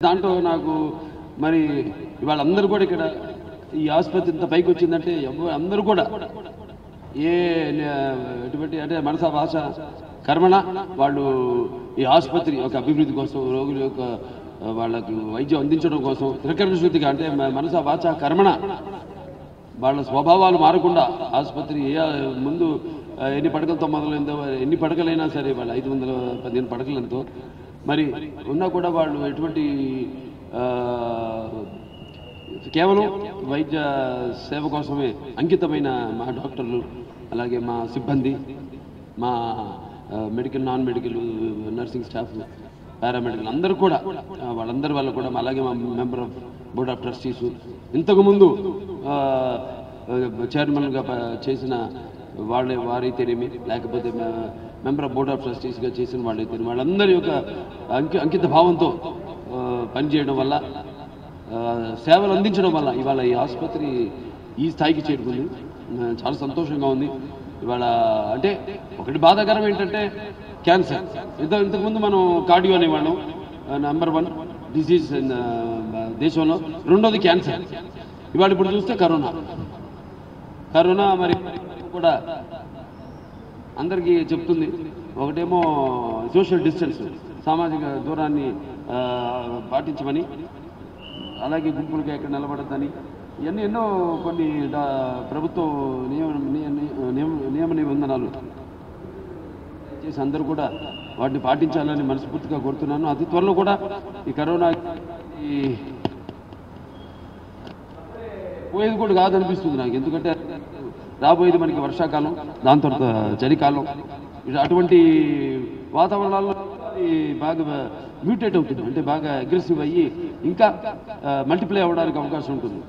దాంట్లో నాకు మరి ఇవాళ అందరూ కూడా ఇక్కడ ఈ ఆసుపత్రి ఇంత పైకి వచ్చిందంటే అందరూ కూడా ఏ ఎటువంటి అంటే మనస భాష కర్మణ వాళ్ళు ఈ ఆసుపత్రి ఒక అభివృద్ధి కోసం రోగుల యొక్క వాళ్ళకు వాళ్ళకి వైద్యం అందించడం కోసం త్రికరణ శుద్ధిగా అంటే మనస భాష కర్మణ వాళ్ళ స్వభావాలు మారకుండా ఆసుపత్రి ఏ ముందు ఎన్ని పడకలతో మొదలైందో ఎన్ని పడకలైనా సరే వాళ్ళు ఐదు వందల పదిహేను పడకలంతో మరి ఉన్నా కూడా వాళ్ళు ఎటువంటి కేవలం వైద్య సేవ కోసమే అంకితమైన మా డాక్టర్లు అలాగే మా సిబ్బంది మా medical non medical nursing staff paramedical అందరూ కూడా వాళ్ళందరి వల్ల కూడా అలాగే మా member of board of trustees ఇంతకుముందు చైర్మన్గా చేసిన వాళ్ళే వారైతేనేమి లేకపోతే మెంబర్ ఆఫ్ బోర్డ్ ఆఫ్ ట్రస్టీస్గా చేసిన వాళ్ళైతే వాళ్ళందరి యొక్క అంకి అంకిత భావంతో పనిచేయడం వల్ల సేవలు అందించడం వల్ల ఇవాళ ఈ ఆసుపత్రి ఈ స్థాయికి చేరుకుంది. చాలా సంతోషంగా ఉంది. ఇవాళ అంటే ఒకటి బాధాకరం ఏంటంటే క్యాన్సర్. ఇంత ఇంతకుముందు మనం కార్డియో అనేవాళ్ళం నెంబర్ వన్ డిసీజ్ దేశంలో. రెండోది క్యాన్సర్. ఇవాళ ఇప్పుడు చూస్తే కరోనా. కరోనా మరి కూడా అందరికీ చెప్తుంది. ఒకటేమో సోషల్ డిస్టెన్స్ సామాజిక దూరాన్ని పాటించమని అలాగే గుంపులుగా ఎక్కడ నిలబడద్దని ఇవన్నీ ఎన్నో కొన్ని ప్రభుత్వ ప్రభుత్వం నియమ నియ- నియమ- నియమ నిబంధనలు చేసి అందరూ కూడా వాటిని పాటించాలని మనస్ఫూర్తిగా కోరుతున్నాను. అతి త్వరలో కూడా ఈ కరోనా ఈ పోయేది కూడా కాదనిపిస్తుంది నాకు. ఎందుకంటే రాబోయేది మనకి వర్షాకాలం దాని తర్వాత చలికాలం. అటువంటి వాతావరణాల్లో బాగా మ్యూటేట్ అవుతుంది. అంటే బాగా అగ్రెసివ్ అయ్యి ఇంకా మల్టిప్లై అవ్వడానికి అవకాశం ఉంటుంది.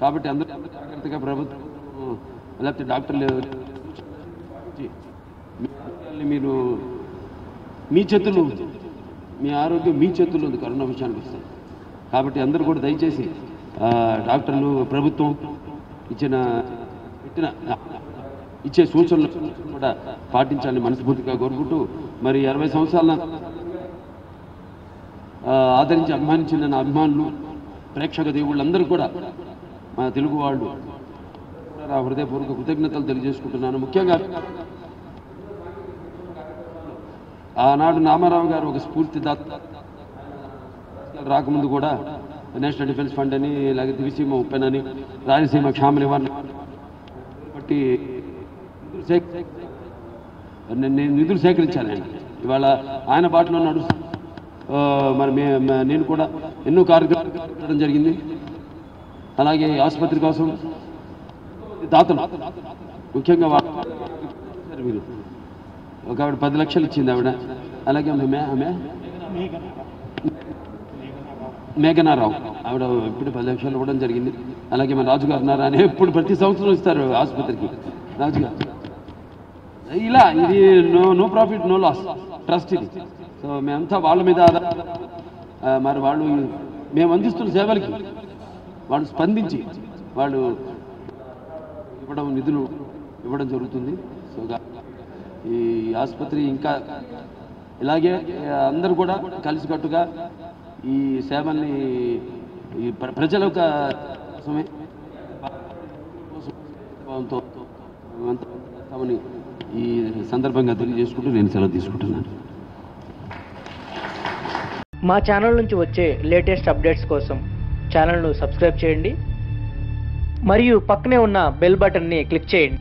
కాబట్టి అందరూ జాగ్రత్తగా ప్రభుత్వం లేకపోతే డాక్టర్లు మీరు మీ చేతుల్లో ఉంది. మీ ఆరోగ్యం మీ చేతుల్లో ఉంది కరోనా విషయానికి వస్తే. కాబట్టి అందరూ కూడా దయచేసి డాక్టర్లు ప్రభుత్వం ఇచ్చిన పెట్టిన ఇచ్చే సూచనలు కూడా పాటించాలని మనస్ఫూర్తిగా కోరుకుంటూ మరి అరవై సంవత్సరాల ఆదరించి అభిమానించిన నా అభిమానులు ప్రేక్షక దేవుళ్ళందరూ కూడా మా తెలుగు వాళ్ళు నా హృదయపూర్వక కృతజ్ఞతలు తెలియజేసుకుంటున్నాను. ముఖ్యంగా ఆనాడు నామారావు గారు ఒక స్ఫూర్తిదాత రాకముందు కూడా నేషనల్ డిఫెన్స్ ఫండ్ అని ఇలాగే దివిసీమ ఉప్పెన్ అని రాయలసీమ క్షామ నివారణ బట్టి నిధులు నేను నిధులు సేకరించాను ఆయన. ఇవాళ ఆయన బాటలో నడుస్తు మరి నేను కూడా ఎన్నో కార్యక్రమం జరిగింది. అలాగే ఆసుపత్రి కోసం దాతలు ముఖ్యంగా మీరు. ఒక ఆవిడ పది లక్షలు ఇచ్చింది ఆవిడ. అలాగే ఆమె ఆమె? మేఘనారావు. ఆవిడ ఇప్పుడు పది లక్షలు ఇవ్వడం జరిగింది. అలాగే మన రాజుగారు ఉన్నారా అని ఎప్పుడు ప్రతి సంవత్సరం ఇస్తారు ఆసుపత్రికి. రాజుగారు. ఇలా ఇది no no profit no loss trust ఇది. సో మేమంతా వాళ్ళ మీద మరి వాళ్ళు మేము అందిస్తున్న సేవలకి వాళ్ళు స్పందించి వాళ్ళు ఇవ్వడం నిధులు ఇవ్వడం జరుగుతుంది. సో ఈ ఆసుపత్రి ఇంకా ఇలాగే అందరూ కూడా కలిసికట్టుగా ఈ సేవల్ని ఈ ప్రజల యొక్క కోసమే చేస్తామని ఈ సందర్భంగా తెలియజేసుకుంటూ నేను సెలవు తీసుకుంటున్నాను. మా ఛానల్ నుంచి వచ్చే లేటెస్ట్ అప్డేట్స్ కోసం ఛానల్ను సబ్స్క్రైబ్ చేయండి. మరియు పక్కనే ఉన్న బెల్ బటన్ని క్లిక్ చేయండి.